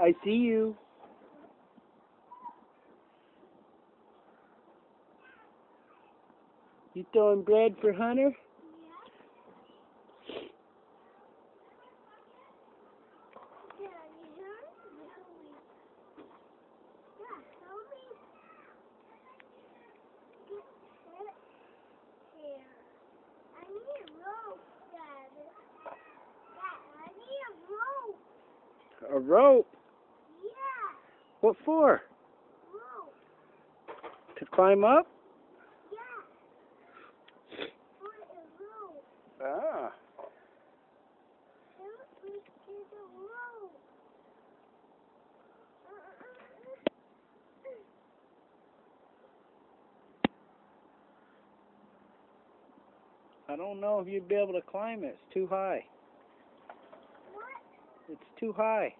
I see you. You throwing bread for Hunter? I need rope, Daddy. I need rope. A rope? What for? To climb up? Yeah. For a rope. Ah. Help me get a rope. I don't know if you'd be able to climb it. It's too high. What? It's too high.